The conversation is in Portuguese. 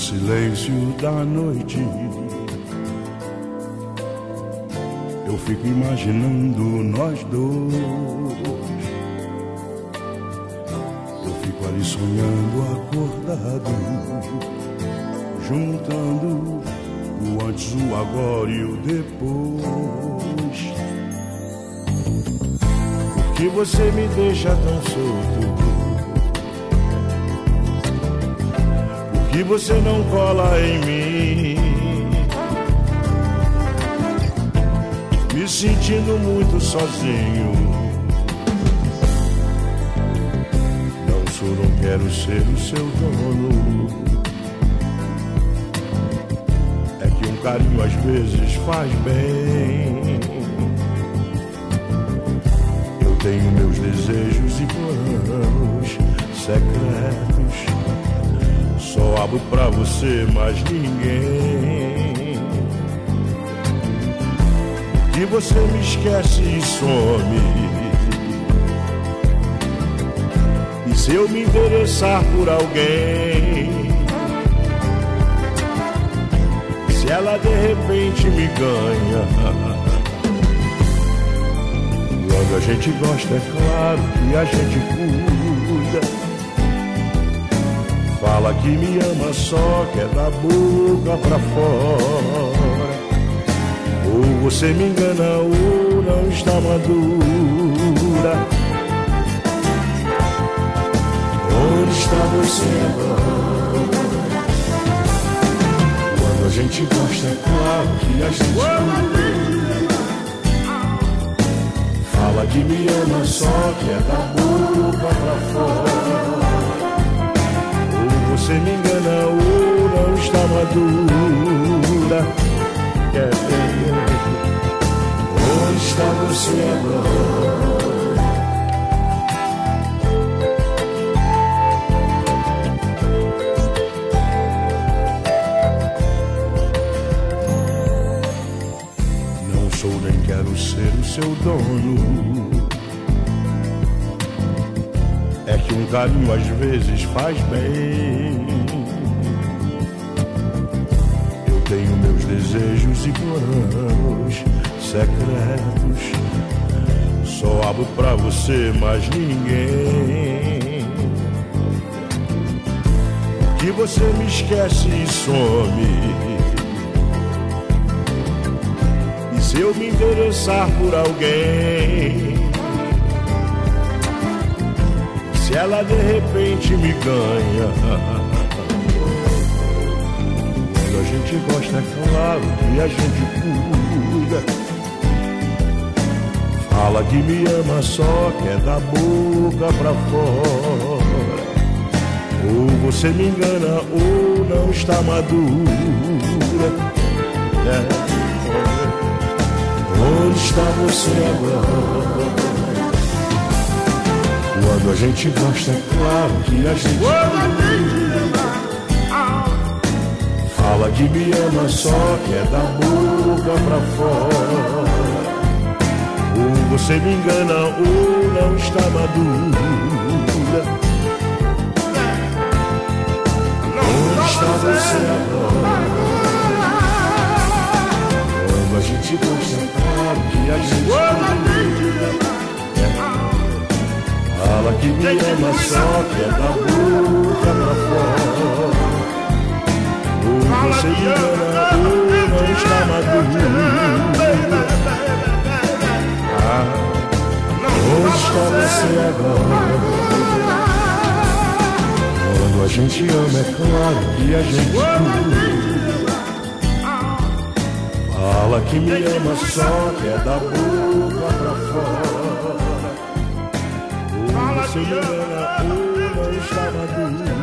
silêncio da noite, eu fico imaginando nós dois. Eu fico ali sonhando acordado, juntando o antes, o agora e o depois. Por que você me deixa tão solto? Que você não cola em mim. Me sentindo muito sozinho. Não sou, não quero ser o seu dono. É que um carinho às vezes faz bem. Eu tenho meus desejos e planos secretos só abro pra você, mais ninguém. Que você me esquece e some. E se eu me interessar por alguém? Se ela de repente me ganha. Quando a gente gosta, é claro que a gente cuida. Fala que me ama só, quer da boca pra fora. Ou você me engana ou não está madura. Onde está você agora? Quando a gente gosta, é claro que a gente Fala que me ama só, quer da boca pra fora você me engana ou não está madura. É, Onde está você agora? Não sou nem quero ser o seu dono. Que um carinho às vezes faz bem. Eu tenho meus desejos e planos secretos. Só abro pra você, mais ninguém. Que você me esquece e some. E se eu me interessar por alguém? Se ela de repente me ganha. Quando a gente gosta, é claro que a gente cuida. Fala que me ama só, quer da boca pra fora. Ou você me engana ou não está madura. É. Onde está você agora? Quando a gente gosta, é claro que a gente Fala que me ama só, que é da boca pra fora. Ou você me engana ou não está madura. Onde está você agora? Quando a gente gosta, é claro que a gente Fala que me ama só que é da boca pra fora. Ou você me engana ou não está madura. Ah, Onde está você agora? Quando a gente ama é claro que a gente Fala que me ama só que é da boca pra fora se engana ou não